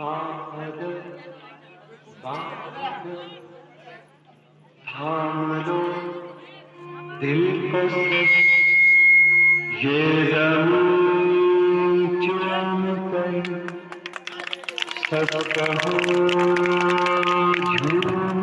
धा थाम लो दिल को ये जमी चुन कर सब कहो झूम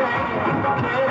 Yeah.